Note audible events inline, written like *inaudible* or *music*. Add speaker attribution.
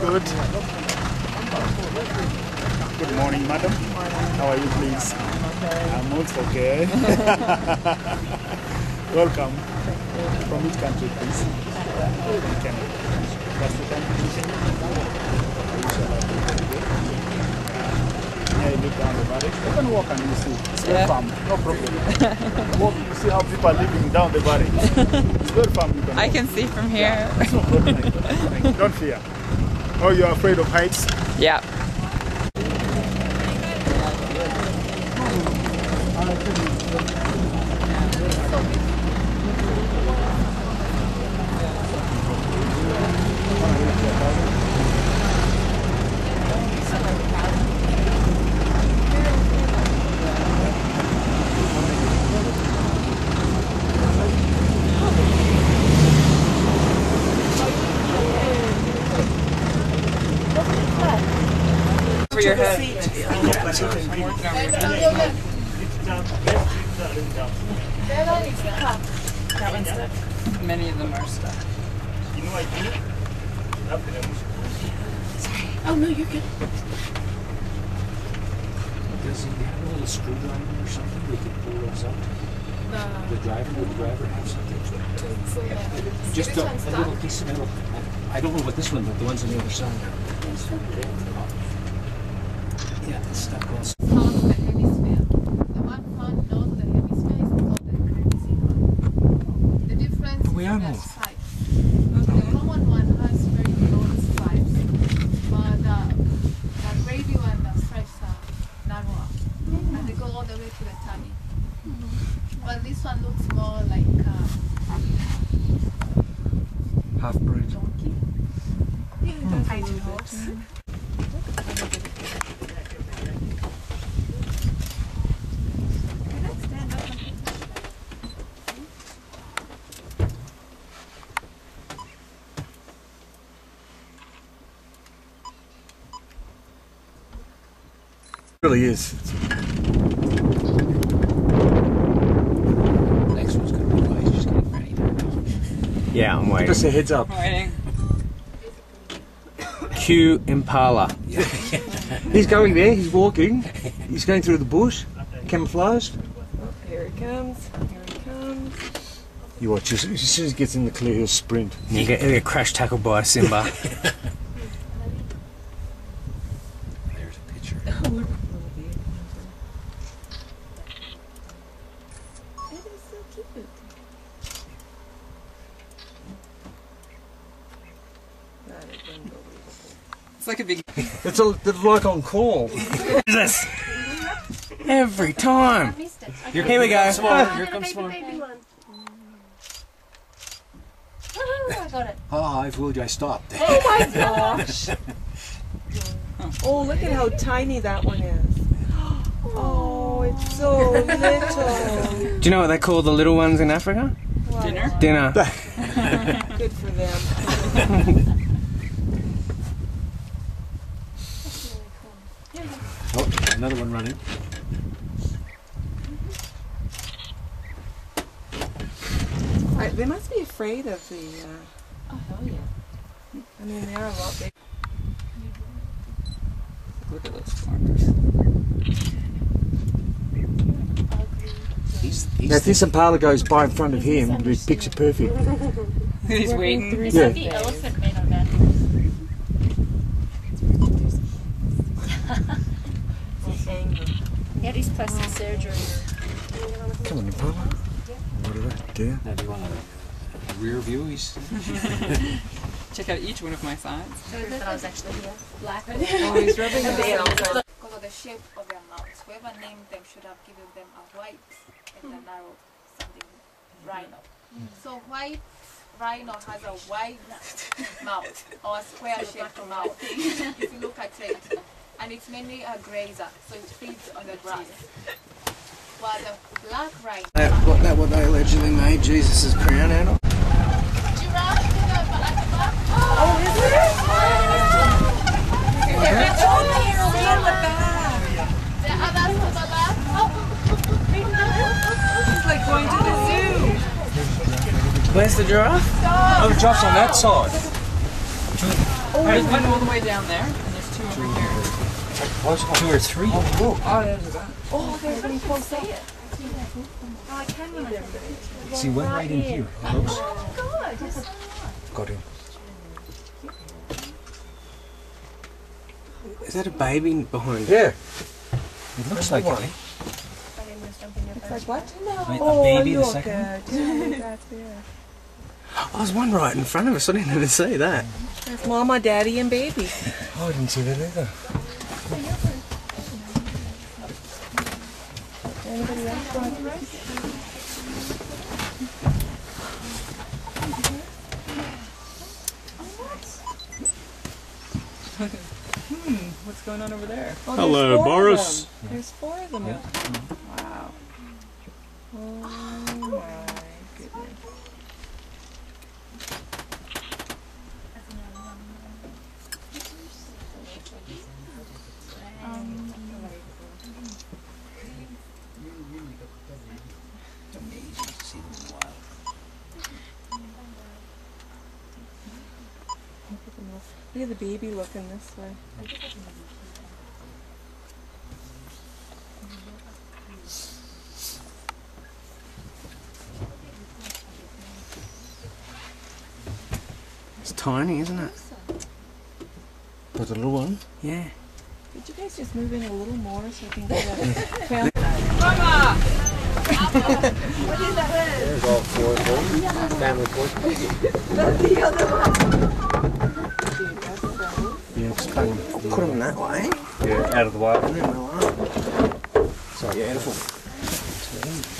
Speaker 1: good. Good morning, madam. How are you, please? I'm also okay. *laughs* Welcome. From which country, please? Kenya. That's the country. Yeah, you live down the valley. You can walk and you see. It's very
Speaker 2: Yeah.
Speaker 1: farm, no problem. walk, you see how people are living down the valley. It's very farm. You can
Speaker 2: I
Speaker 1: walk.
Speaker 2: can see from here.
Speaker 1: It's no problem. Don't fear. Oh, you're afraid of heights?
Speaker 2: Yeah. For your head. That one's stuck. Many of them are stuck.
Speaker 1: You know I do?
Speaker 3: Oh no, you're good.
Speaker 4: Does he have a little screwdriver or something we could pull those out? The driver, would the driver have something? Just a, a little piece of metal. I don't know what this one, but the ones on the other side. Yeah, it's stuck also.
Speaker 3: Called the hemisphere. The difference is the stripe. The common one found north of the hemisphere is called the crazy The difference
Speaker 4: We are
Speaker 3: is the
Speaker 4: north.
Speaker 3: stripes. The common one has very broad stripes, but the, the Grevy one, the stripes are narrower, and they go all the way to the tummy. But this one looks more like uh,
Speaker 4: Half breed.
Speaker 3: donkey. Yeah, tiny horse.
Speaker 1: It really is.
Speaker 4: Next one's gonna be wise, just getting ready.
Speaker 5: Yeah, I'm waiting.
Speaker 4: Just a heads up.
Speaker 2: Waiting.
Speaker 5: Q Impala. *laughs*
Speaker 4: He's going there, he's walking. He's going through the bush, camouflaged.
Speaker 2: Here he comes. Here he comes.
Speaker 4: You watch, as as soon as he gets in the clear, he'll sprint.
Speaker 5: You get, you get crash tackled by a Simba. *laughs*
Speaker 4: There's a picture.
Speaker 2: It's like a big.
Speaker 4: It's, a, it's like on call.
Speaker 5: Jesus! Every time. Here we go.
Speaker 4: Here comes one.
Speaker 3: I got it.
Speaker 4: Oh, I fooled you, I stopped.
Speaker 6: Oh my *laughs* gosh. *laughs* oh, look at how tiny that one is. It's so little.
Speaker 5: Do you know what they call the little ones in Africa?
Speaker 2: Dinner?
Speaker 5: Dinner. *laughs*
Speaker 6: Good for them.
Speaker 4: Oh, another one running.
Speaker 6: I, they must be afraid of the. Uh,
Speaker 3: Oh hell yeah.
Speaker 6: I mean, they are a lot big.
Speaker 2: Look at those farmers.
Speaker 4: He's,
Speaker 6: Uh,
Speaker 4: he's Now, if this impala goes by in front of him, it'll be picture perfect.
Speaker 2: He's waiting.
Speaker 4: Yeah.
Speaker 3: the elephant made of that. *laughs* Yeah, this plastic surgery.
Speaker 4: Come on, impala. Whatever. Yeah. Now, do you want a, a rear view? He's *laughs*
Speaker 2: Check out each one of my sides.
Speaker 3: That I was actually here. Black.
Speaker 6: Oh, he's *laughs* rubbing his
Speaker 3: Because of the shape of their mouths. Whoever named them should have given them a white and a narrow something rhino. Mm. So white rhino has a wide *laughs* mouth or a square shaped mouth. *laughs* if you look at it. And it's mainly a grazer, so it feeds on the grass. While the black rhino
Speaker 5: That, what, that what they allegedly made Jesus' crown out of?
Speaker 3: Giraffe is a black The others to the left.
Speaker 6: It's like going to the zoo.
Speaker 5: Where's the giraffe?
Speaker 4: Oh, the drops on that side.
Speaker 2: There's one all the way down there, and there's two over here.
Speaker 4: Two or three.
Speaker 2: Oh, there's that.
Speaker 6: Oh, there's one close to it.
Speaker 4: See, one right in here. Close.
Speaker 5: Got him. Is that a baby behind it?
Speaker 4: There. It looks like it. eh?
Speaker 6: It's like what?
Speaker 4: Right,
Speaker 6: Oh,
Speaker 4: a baby, the
Speaker 6: look
Speaker 4: second one. *laughs*
Speaker 6: at it. That's there.
Speaker 5: Oh, *gasps* there's one right in front of us. I didn't even see that.
Speaker 6: That's mama, daddy, and baby.
Speaker 5: Oh, I didn't see that either.
Speaker 6: Anybody else want to
Speaker 2: What's going on over there?
Speaker 6: Oh,
Speaker 1: Hello,
Speaker 6: there's four
Speaker 1: Boris.
Speaker 6: Of them. There's four of them. Wow. Oh my goodness. Look at the baby looking this way.
Speaker 5: It's tiny, isn't it?
Speaker 4: But the little one.
Speaker 5: Yeah.
Speaker 6: Could you guys just move in a little more so I can get a *laughs* fam-
Speaker 4: There's all four of them. Family portrait.
Speaker 5: Yeah, just kind of put them that way.
Speaker 4: Yeah, out of the way.
Speaker 5: And then they'll up.
Speaker 4: So beautiful.